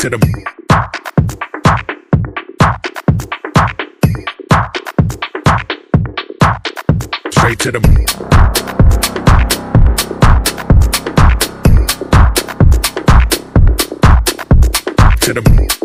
to the straight to the to the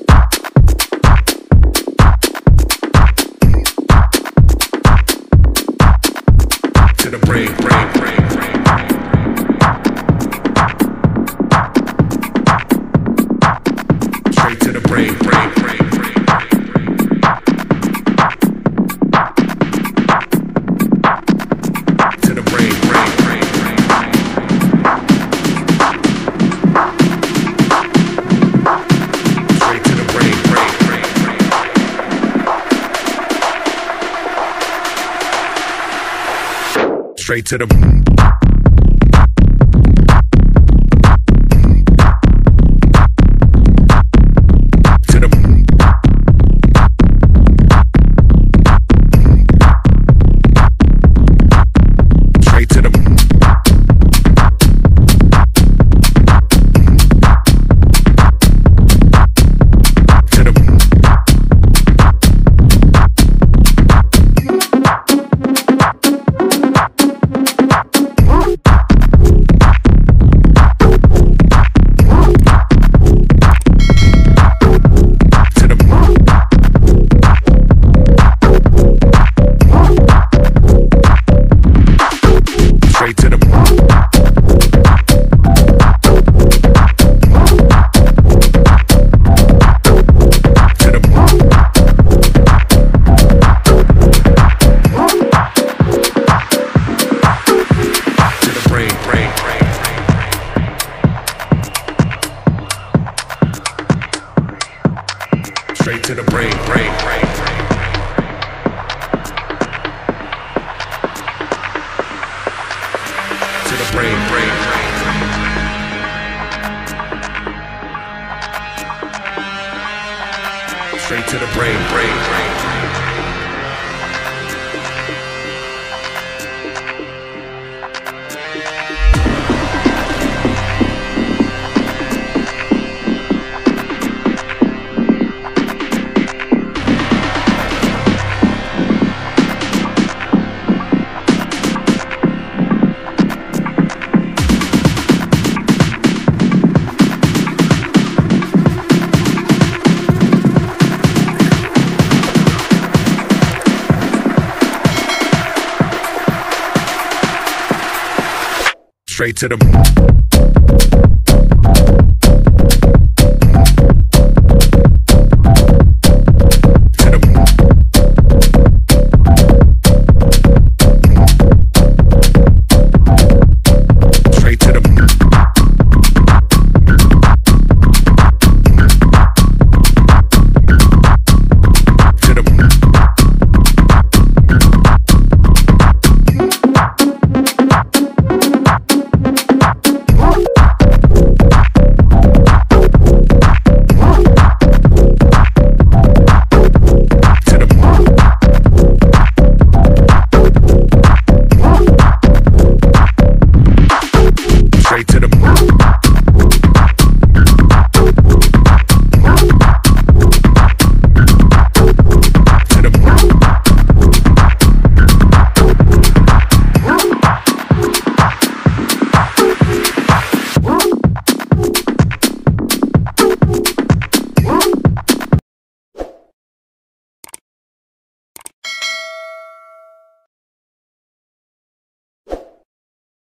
Straight to the Straight to the brain, brain, brain, brain. To the brain, brain, brain. Straight to the brain, brain, brain. Straight to the